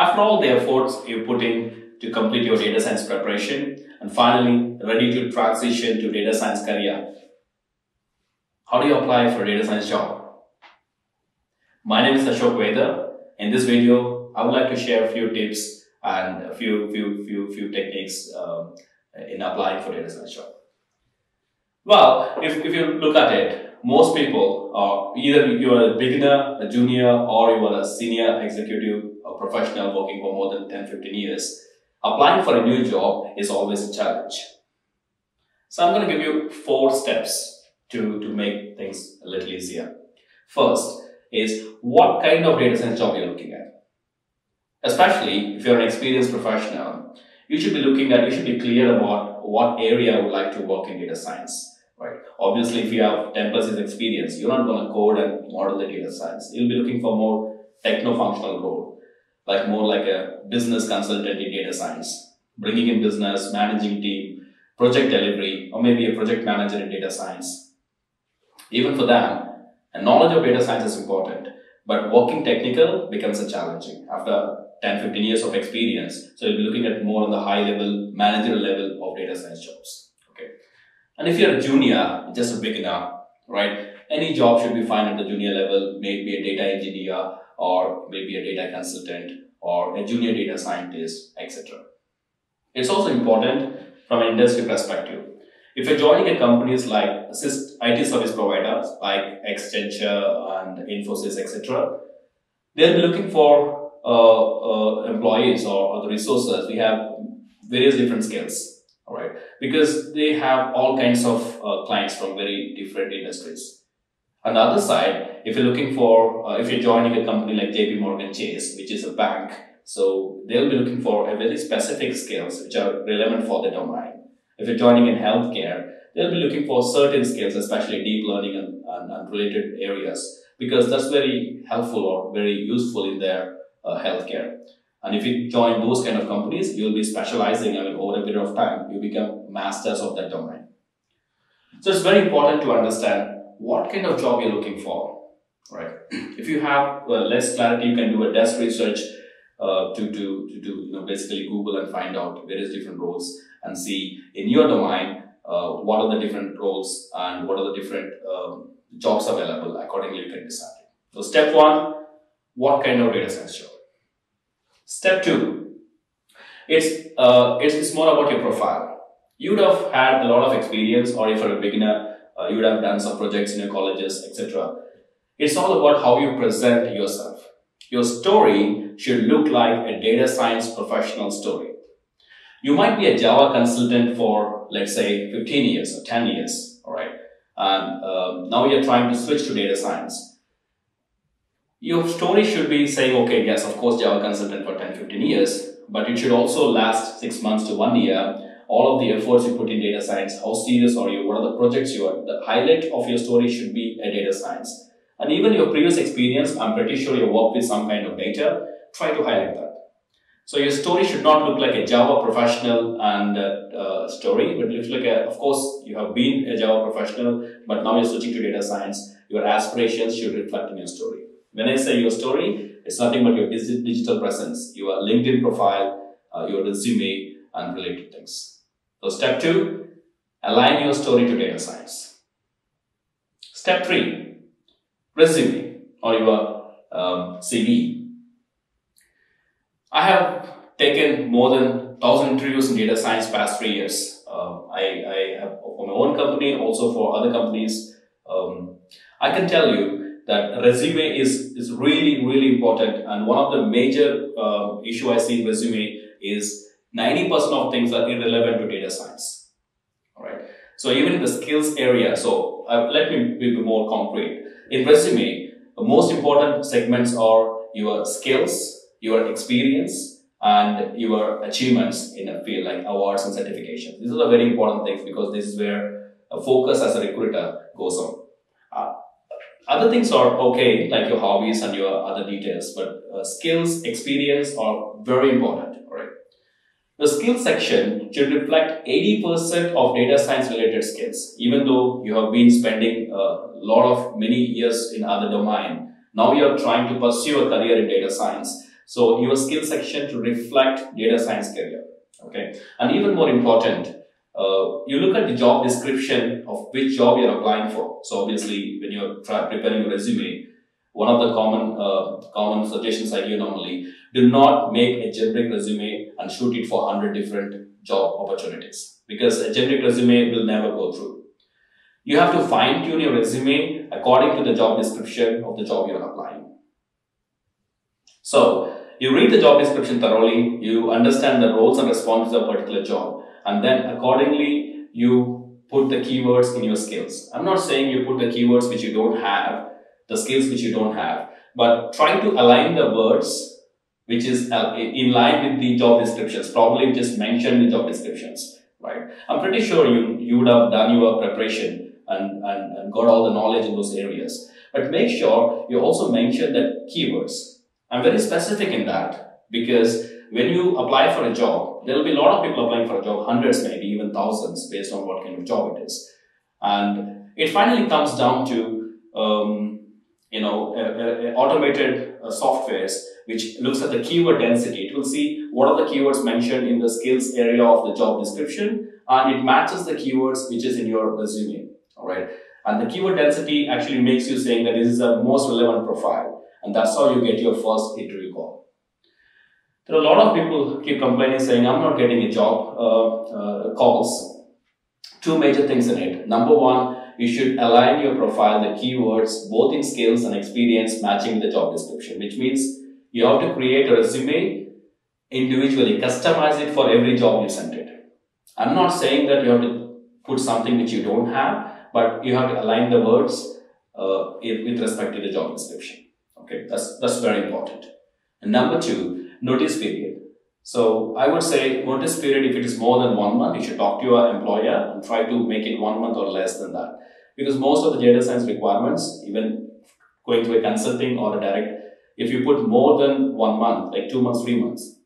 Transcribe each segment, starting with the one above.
After all the efforts you put in to complete your data science preparation and finally ready to transition to data science career, how do you apply for a data science job? My name is Ashok Veda. In this video, I would like to share a few tips and a few few few few techniques um, in applying for data science job. Well, if, if you look at it, most people are either you are a beginner, a junior, or you are a senior executive or professional working for more than 10, 15 years. Applying for a new job is always a challenge. So I'm going to give you four steps to, to make things a little easier. First is what kind of data science job you're looking at. Especially if you're an experienced professional, you should be looking at, you should be clear about what area you would like to work in data science right? Obviously, if you have 10 plus years experience, you're not going to code and model the data science. You'll be looking for more techno-functional role, like more like a business consultant in data science, bringing in business, managing team, project delivery, or maybe a project manager in data science. Even for them, a knowledge of data science is important, but working technical becomes a challenging after 10, 15 years of experience. So you'll be looking at more on the high level, managerial level of data science jobs. Okay. And if you're a junior, just a beginner, right? Any job should be fine at the junior level, maybe a data engineer or maybe a data consultant or a junior data scientist, etc. It's also important from an industry perspective. If you're joining a companies like assist IT service providers like Accenture and Infosys, etc., they'll be looking for uh, uh, employees or, other resources. We have various different skills all right because they have all kinds of uh, clients from very different industries on the other side if you're looking for uh, if you're joining a company like jp morgan chase which is a bank so they'll be looking for a very specific skills which are relevant for the domain if you're joining in healthcare they'll be looking for certain skills especially deep learning and, and, and related areas because that's very helpful or very useful in their uh, healthcare and if you join those kind of companies, you'll be specializing. I mean, over a period of time, you become masters of that domain. So it's very important to understand what kind of job you're looking for, right? If you have less clarity, you can do a desk research uh, to, to, to, to you know, basically Google and find out various different roles and see in your domain uh, what are the different roles and what are the different um, jobs available. Accordingly, you can decide. So step one, what kind of data science job? Step two, it's, uh, it's, it's more about your profile. You would have had a lot of experience, or if you're a beginner, uh, you would have done some projects in your colleges, etc. It's all about how you present yourself. Your story should look like a data science professional story. You might be a Java consultant for, let's say, 15 years or 10 years, all right? And um, now you're trying to switch to data science your story should be saying, okay, yes, of course, Java consultant for 10, 15 years, but it should also last six months to one year. All of the efforts you put in data science, how serious are you? What are the projects you are? The highlight of your story should be a data science. And even your previous experience, I'm pretty sure you worked with some kind of data, try to highlight that. So your story should not look like a Java professional and uh, uh, story, but it looks like a, of course, you have been a Java professional, but now you're switching to data science. Your aspirations should reflect in your story. When I say your story, it's nothing but your digital presence, your LinkedIn profile, uh, your resume, and related things. So step two, align your story to data science. Step three, resume or your um, CV. I have taken more than thousand interviews in data science past three years. Uh, I, I have for my own company, also for other companies. Um, I can tell you that resume is, is really, really important. And one of the major uh, issue I see in resume is 90% of things are irrelevant to data science. All right. So even in the skills area, so uh, let me be more concrete. In resume, the most important segments are your skills, your experience, and your achievements in a field like awards and certifications. These are the very important things because this is where a focus as a recruiter goes on. Uh, other things are okay, like your hobbies and your other details, but uh, skills, experience are very important? The skills section should reflect 80% of data science related skills, even though you have been spending a lot of many years in other domain. Now you are trying to pursue a career in data science. So your skill section to reflect data science career. Okay. And even more important, uh, you look at the job description of which job you're applying for. So obviously, when you're preparing your resume, one of the common uh, common suggestions I give normally: do not make a generic resume and shoot it for hundred different job opportunities because a generic resume will never go through. You have to fine tune your resume according to the job description of the job you're applying. So you read the job description thoroughly, you understand the roles and responsibilities of a particular job, and then accordingly you put the keywords in your skills. I'm not saying you put the keywords which you don't have, the skills which you don't have, but try to align the words which is uh, in line with the job descriptions. Probably just mention the job descriptions, right? I'm pretty sure you, you would have done your preparation and, and, and got all the knowledge in those areas. But make sure you also mention the keywords I'm very specific in that because when you apply for a job, there will be a lot of people applying for a job, hundreds, maybe even thousands, based on what kind of job it is. And it finally comes down to, um, you know, a, a automated uh, softwares which looks at the keyword density. It will see what are the keywords mentioned in the skills area of the job description, and it matches the keywords which is in your resume. All right. And the keyword density actually makes you saying that this is the most relevant profile. And that's how you get your first interview call. There are a lot of people keep complaining saying, I'm not getting a job uh, uh, calls. Two major things in it. Number one, you should align your profile, the keywords, both in skills and experience matching the job description, which means you have to create a resume individually, customize it for every job you sent it. I'm not saying that you have to put something which you don't have, but you have to align the words uh, with respect to the job description. Okay, that's, that's very important. And number two, notice period. So I would say notice period, if it is more than one month, you should talk to your employer and try to make it one month or less than that. Because most of the data science requirements, even going to a consulting or a direct, if you put more than one month, like two months, three months,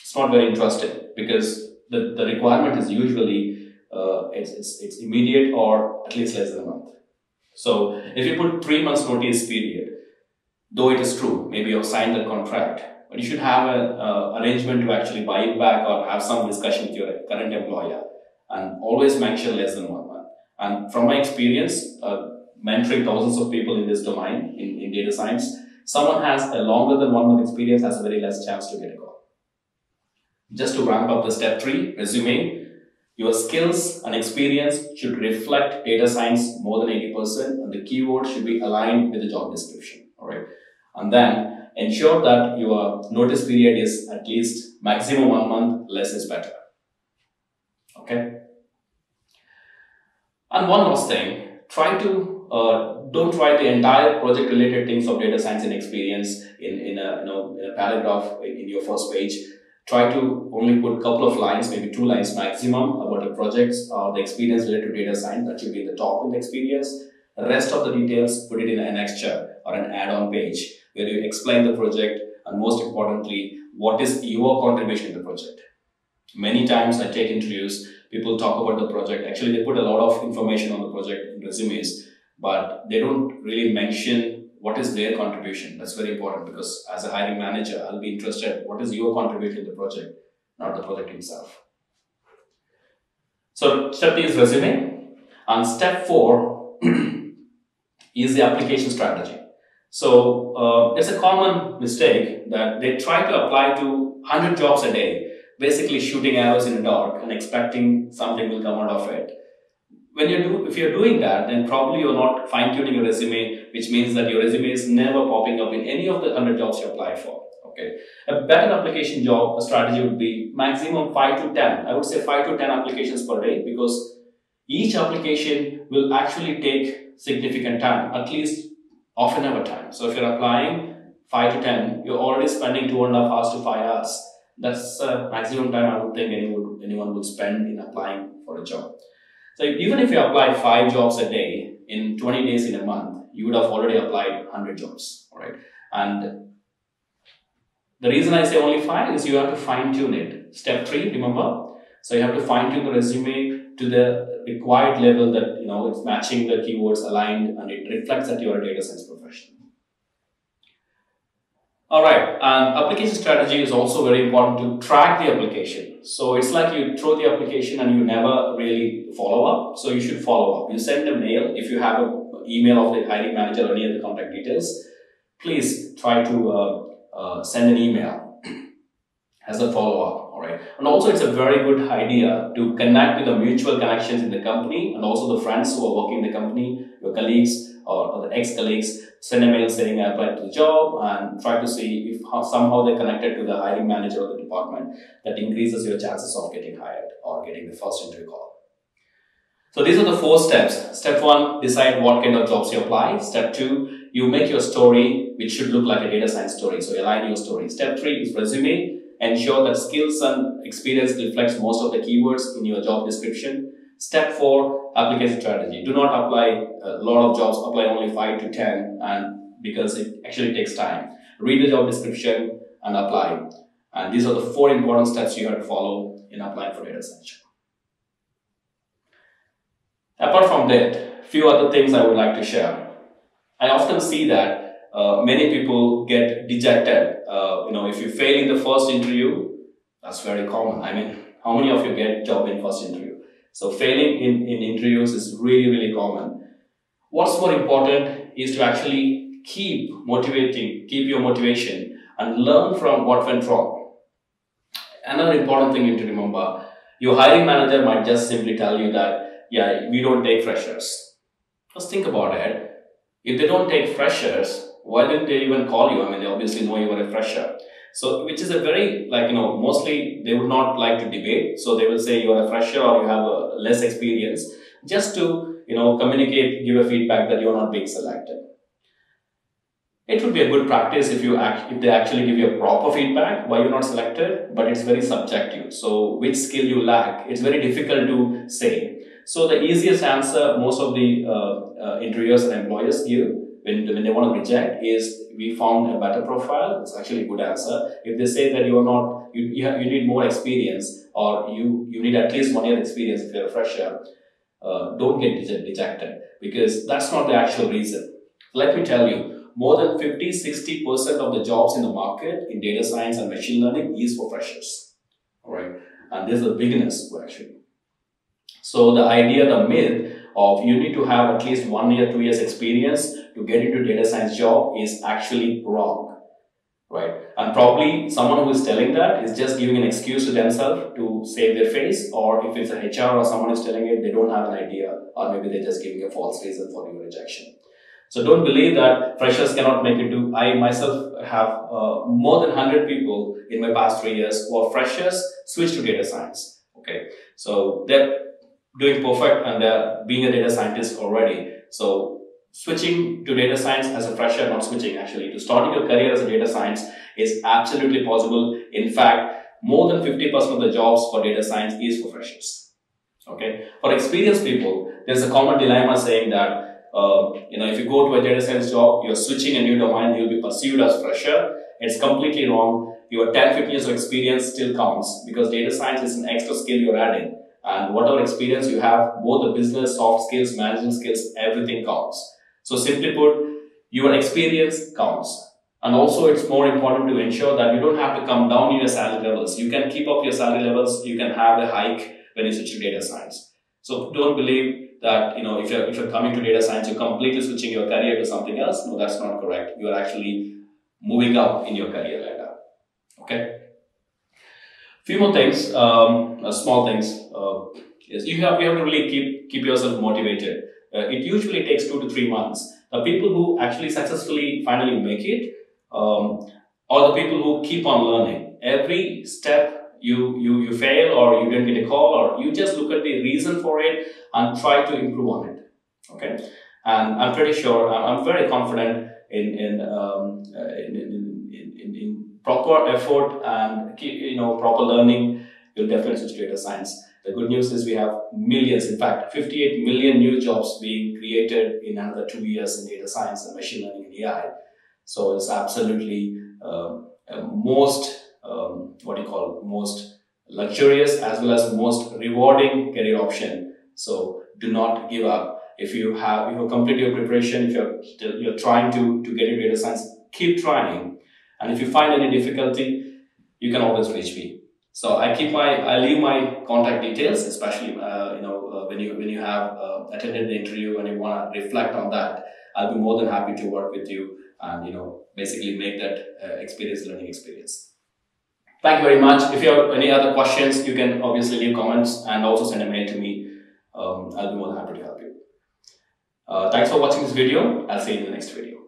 it's not very interesting because the, the requirement is usually uh, it's, it's, it's immediate or at least less than a month. So if you put three months notice period, though it is true, maybe you've signed the contract, but you should have an arrangement to actually buy it back or have some discussion with your current employer and always mention less than one month. And from my experience, uh, mentoring thousands of people in this domain, in, in data science, someone has a longer than one month experience has a very less chance to get a call. Just to wrap up the step three, resume. Your skills and experience should reflect data science more than 80% and the keyword should be aligned with the job description. All right and then ensure that your notice period is at least maximum one month, less is better. Okay. And one last thing, try to uh, don't write the entire project related things of data science and experience in, in, a, you know, in a paragraph in, in your first page. Try to only put a couple of lines, maybe two lines maximum about the projects or the experience related to data science that should be in the top in the experience. The rest of the details, put it in an extra or an add-on page where you explain the project and most importantly, what is your contribution in the project. Many times I take interviews, people talk about the project. Actually, they put a lot of information on the project in resumes, but they don't really mention what is their contribution. That's very important because as a hiring manager, I'll be interested what is your contribution to the project, not the project itself. So step three is resume. And step four is the application strategy. So uh, it's a common mistake that they try to apply to 100 jobs a day, basically shooting arrows in the dark and expecting something will come out of it. When you do, if you're doing that, then probably you're not fine tuning your resume, which means that your resume is never popping up in any of the 100 jobs you apply for. Okay. A better application job strategy would be maximum 5 to 10. I would say 5 to 10 applications per day because each application will actually take significant time, at least often have a time. So if you're applying 5 to 10, you're already spending two and a half hours to 5 hours. That's uh, maximum time I would think anyone, anyone would spend in applying for a job. So even if you apply 5 jobs a day in 20 days in a month, you would have already applied 100 jobs, right? And the reason I say only 5 is you have to fine tune it. Step 3, remember? So you have to fine tune the resume to the required level that you know it's matching the keywords aligned and it reflects that you're a data science professional. All right, and application strategy is also very important to track the application. So it's like you throw the application and you never really follow up. So you should follow up. You send a mail if you have an email of the hiring manager or any other contact details. Please try to uh, uh, send an email as a follow up. Right, and also it's a very good idea to connect with the mutual connections in the company and also the friends who are working in the company, your colleagues or, the ex colleagues send a mail saying I applied to the job and try to see if how, somehow they're connected to the hiring manager of the department. That increases your chances of getting hired or getting the first interview call. So these are the four steps. Step one, decide what kind of jobs you apply. Step two, you make your story, which should look like a data science story. So align your story. Step three is resume. Ensure that skills and experience reflects most of the keywords in your job description. Step four, application strategy. Do not apply a lot of jobs, apply only five to 10 and because it actually takes time. Read the job description and apply. And these are the four important steps you have to follow in applying for data science. Apart from that, few other things I would like to share. I often see that uh, many people get dejected. Uh, you know, if you fail in the first interview, that's very common. I mean, how many of you get job in first interview? So failing in, in interviews is really, really common. What's more important is to actually keep motivating, keep your motivation and learn from what went wrong. Another important thing you need to remember, your hiring manager might just simply tell you that, yeah, we don't take freshers. Just think about it. If they don't take freshers, why didn't they even call you? I mean, they obviously know you are a fresher. So, which is a very, like, you know, mostly they would not like to debate. So they will say you are a fresher or you have a less experience just to, you know, communicate, give a feedback that you're not being selected. It would be a good practice if you act, if they actually give you a proper feedback why you're not selected, but it's very subjective. So which skill you lack, it's very difficult to say. So the easiest answer most of the uh, uh, interviewers and employers give when, when they want to reject is we found a better profile. It's actually a good answer. If they say that you are not, you, you, have, you need more experience or you, you need at least one year experience if you're a fresher, uh, don't get rejected because that's not the actual reason. Let me tell you, more than 50 60% of the jobs in the market in data science and machine learning is for freshers. All right. And this is the beginners who actually. So the idea, the myth of you need to have at least one year, two years experience to get into data science job is actually wrong, right? And probably someone who is telling that is just giving an excuse to themselves to save their face, or if it's a HR or someone is telling it, they don't have an idea, or maybe they're just giving a false reason for your rejection. So don't believe that freshers cannot make it to. I myself have uh, more than 100 people in my past three years who are freshers switch to data science. Okay, so they're doing perfect and they're being a data scientist already. So switching to data science as a fresher, not switching actually, to starting your career as a data science is absolutely possible. In fact, more than 50% of the jobs for data science is for freshers. Okay. For experienced people, there's a common dilemma saying that, uh, you know, if you go to a data science job, you're switching a new domain, you'll be perceived as fresher. It's completely wrong. Your 10, 15 years of experience still counts because data science is an extra skill you're adding. And whatever experience you have, both the business, soft skills, management skills, everything counts. So simply put, your experience counts. And also it's more important to ensure that you don't have to come down in your salary levels. You can keep up your salary levels. You can have a hike when you switch to data science. So don't believe that, you know, if you're, if you're coming to data science, you're completely switching your career to something else. No, that's not correct. You are actually moving up in your career ladder. Okay. Few more things, um, small things. Uh, is you have, you have to really keep, keep yourself motivated. Uh, it usually takes two to three months. The people who actually successfully finally make it um, are the people who keep on learning. Every step you, you, you fail or you don't get a call or you just look at the reason for it and try to improve on it. Okay. And I'm pretty sure, I'm, very confident in, in, um, uh, in, in, in, in, proper effort and, you know, proper learning, you'll definitely to data science. The good news is we have millions, in fact, 58 million new jobs being created in another two years in data science and machine learning and AI. So it's absolutely um, most, um, what do you call, most luxurious as well as most rewarding career option. So do not give up. If you have, you complete your preparation, if you're, you're trying to, to get into data science, keep trying And if you find any difficulty, you can always reach me. So I keep my, I leave my contact details, especially, uh, you know, uh, when you, when you have uh, attended the interview and you want to reflect on that, I'll be more than happy to work with you and, you know, basically make that uh, experience learning experience. Thank you very much. If you have any other questions, you can obviously leave comments and also send a mail to me. Um, I'll be more than happy to help you. Uh, thanks for watching this video. I'll see you in the next video.